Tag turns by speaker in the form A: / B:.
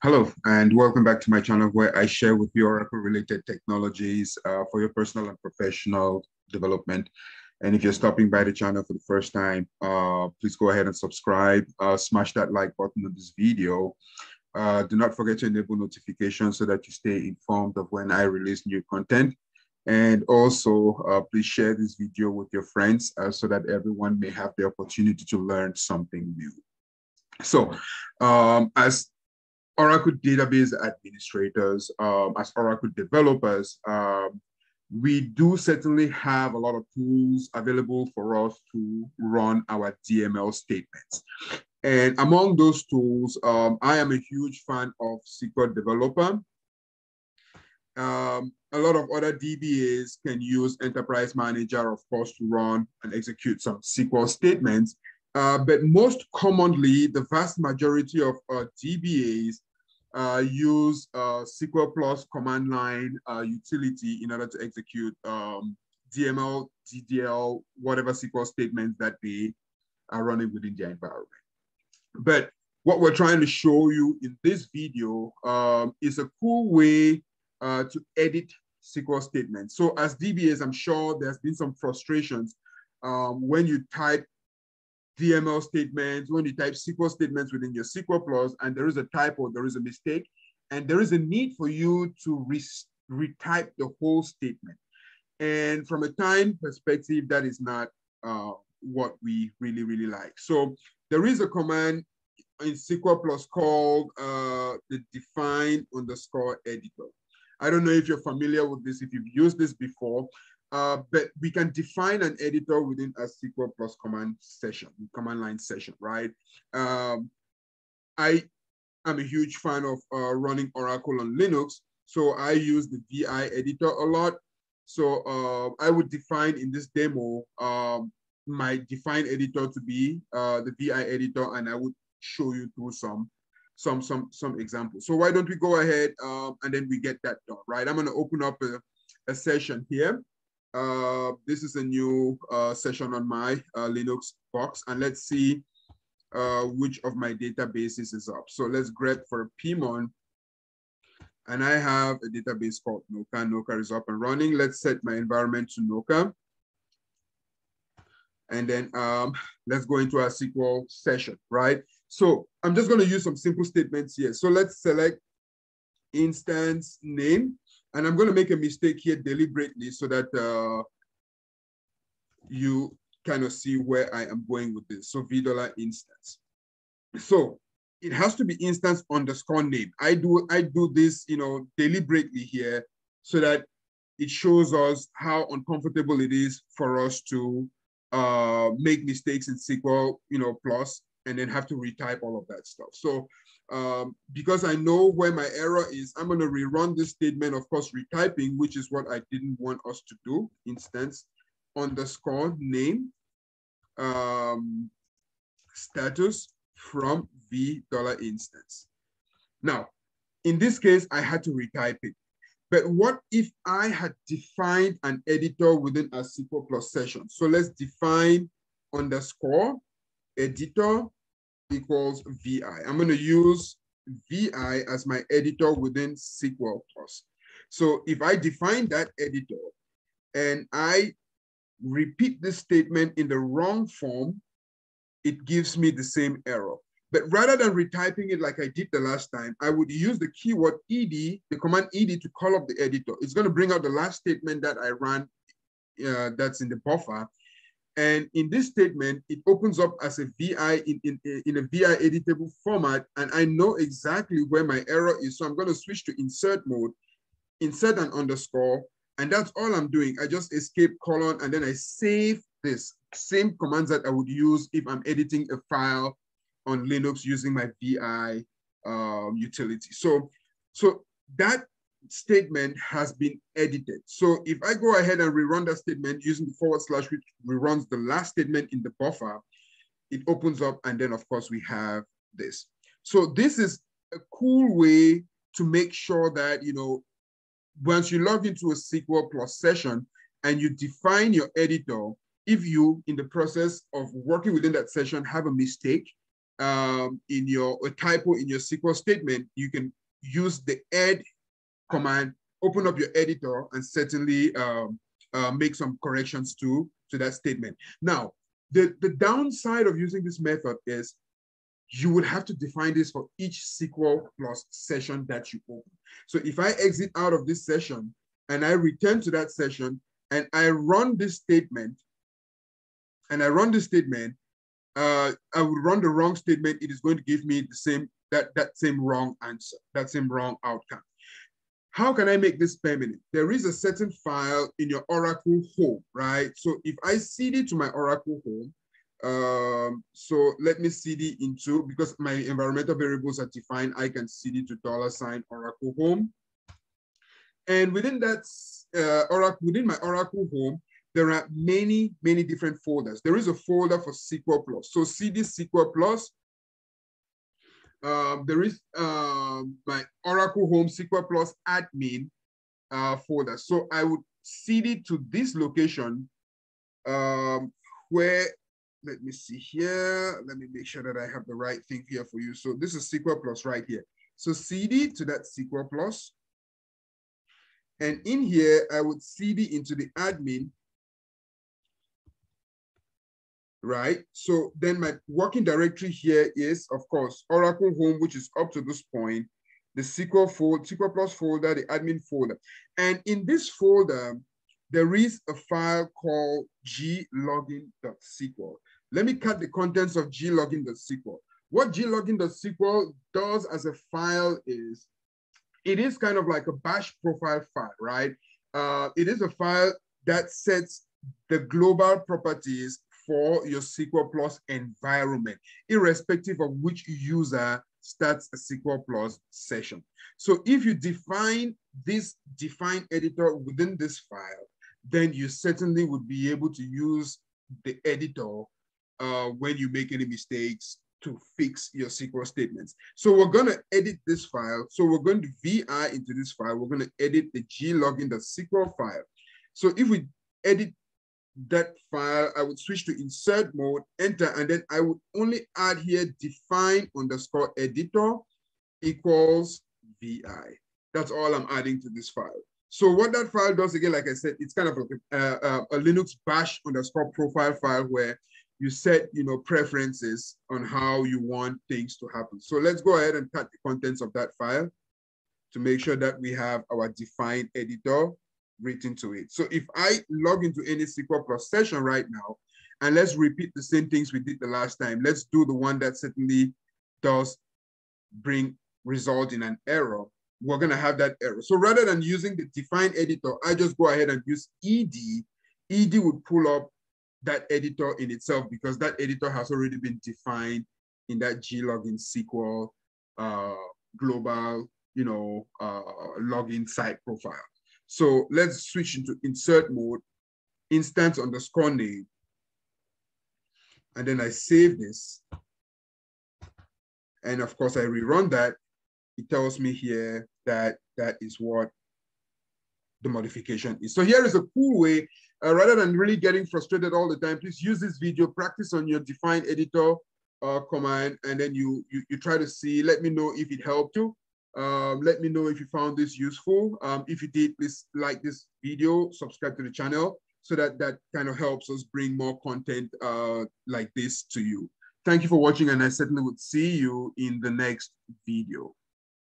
A: Hello, and welcome back to my channel where I share with you Oracle related technologies uh, for your personal and professional development. And if you're stopping by the channel for the first time, uh, please go ahead and subscribe, uh, smash that like button on this video. Uh, do not forget to enable notifications so that you stay informed of when I release new content. And also, uh, please share this video with your friends uh, so that everyone may have the opportunity to learn something new. So um, as Oracle database administrators, um, as Oracle developers, um, we do certainly have a lot of tools available for us to run our DML statements. And among those tools, um, I am a huge fan of SQL Developer. Um, a lot of other DBAs can use Enterprise Manager, of course, to run and execute some SQL statements. Uh, but most commonly, the vast majority of uh, DBAs uh, use uh, SQL Plus command line uh, utility in order to execute um, DML, DDL, whatever SQL statements that they are running within their environment. But what we're trying to show you in this video um, is a cool way uh, to edit SQL statements. So as DBAs, I'm sure there's been some frustrations um, when you type DML statements, when you type SQL statements within your SQL Plus, and there is a typo, there is a mistake, and there is a need for you to re retype the whole statement. And from a time perspective, that is not uh, what we really, really like. So there is a command in SQL Plus called uh, the define underscore editor. I don't know if you're familiar with this, if you've used this before, uh, but we can define an editor within a SQL plus command session, command line session, right? Um, I am a huge fan of uh, running Oracle on Linux, so I use the VI editor a lot. So uh, I would define in this demo um, my define editor to be uh, the VI editor, and I would show you through some some some some examples. So why don't we go ahead um, and then we get that done, right? I'm going to open up a, a session here. Uh, this is a new uh, session on my uh, Linux box, and let's see uh, which of my databases is up. So let's grep for Pmon, and I have a database called Noka. Noka is up and running. Let's set my environment to Noka. And then um, let's go into our SQL session, right? So I'm just gonna use some simple statements here. So let's select instance name. And I'm going to make a mistake here deliberately so that uh, you kind of see where I am going with this. So V dollar instance. So it has to be instance underscore name. I do I do this, you know, deliberately here so that it shows us how uncomfortable it is for us to uh, make mistakes in SQL, you know, plus, and then have to retype all of that stuff. So um, because I know where my error is, I'm going to rerun this statement, of course, retyping, which is what I didn't want us to do. Instance underscore name um, status from v dollar instance. Now, in this case, I had to retype it. But what if I had defined an editor within a SQL plus session? So let's define underscore editor equals VI. I'm going to use VI as my editor within SQL Plus. So if I define that editor and I repeat this statement in the wrong form, it gives me the same error. But rather than retyping it like I did the last time, I would use the keyword ed, the command ed to call up the editor. It's going to bring out the last statement that I ran uh, that's in the buffer. And in this statement, it opens up as a VI in, in, in a VI editable format, and I know exactly where my error is. So I'm going to switch to insert mode, insert an underscore, and that's all I'm doing. I just escape colon, and then I save this same commands that I would use if I'm editing a file on Linux using my VI um, utility. So, so that statement has been edited. So if I go ahead and rerun that statement using the forward slash, which reruns the last statement in the buffer, it opens up and then of course we have this. So this is a cool way to make sure that, you know, once you log into a SQL Plus session and you define your editor, if you, in the process of working within that session, have a mistake, um, in your a typo in your SQL statement, you can use the ed command, open up your editor, and certainly um, uh, make some corrections to, to that statement. Now, the, the downside of using this method is you would have to define this for each SQL plus session that you open. So if I exit out of this session and I return to that session and I run this statement, and I run this statement, uh, I would run the wrong statement. It is going to give me the same that that same wrong answer, that same wrong outcome. How can I make this permanent? There is a certain file in your Oracle home, right? So if I cd to my Oracle home, um, so let me cd into, because my environmental variables are defined, I can cd to dollar sign Oracle home. And within that uh, Oracle, within my Oracle home, there are many, many different folders. There is a folder for SQL Plus. So cd SQL Plus, um, there is um, my Oracle Home SQL Plus admin uh, folder. So I would cd to this location um, where, let me see here. Let me make sure that I have the right thing here for you. So this is SQL Plus right here. So cd to that SQL Plus. And in here, I would cd into the admin right? So then my working directory here is, of course, Oracle Home, which is up to this point, the SQL folder, SQL Plus folder, the admin folder. And in this folder, there is a file called glogin.sql. Let me cut the contents of glogin.sql. What glogin.sql does as a file is, it is kind of like a bash profile file, right? Uh, it is a file that sets the global properties for your SQL Plus environment, irrespective of which user starts a SQL Plus session. So if you define this define editor within this file, then you certainly would be able to use the editor uh, when you make any mistakes to fix your SQL statements. So we're going to edit this file. So we're going to VI into this file. We're going to edit the glogin.sql file. So if we edit that file, I would switch to insert mode, enter, and then I would only add here define underscore editor equals VI. That's all I'm adding to this file. So what that file does, again, like I said, it's kind of a, a, a Linux bash underscore profile file where you set, you know, preferences on how you want things to happen. So let's go ahead and cut the contents of that file to make sure that we have our define editor written to it. So if I log into any SQL Plus session right now, and let's repeat the same things we did the last time. Let's do the one that certainly does bring result in an error. We're gonna have that error. So rather than using the define editor, I just go ahead and use ed. ed would pull up that editor in itself because that editor has already been defined in that glogin SQL uh, global, you know, uh, login site profile. So let's switch into insert mode, instance underscore name. And then I save this. And of course I rerun that. It tells me here that that is what the modification is. So here is a cool way, uh, rather than really getting frustrated all the time, please use this video, practice on your define editor uh, command, and then you, you, you try to see, let me know if it helped you. Um, let me know if you found this useful. Um, if you did, please like this video, subscribe to the channel so that that kind of helps us bring more content uh, like this to you. Thank you for watching and I certainly would see you in the next video.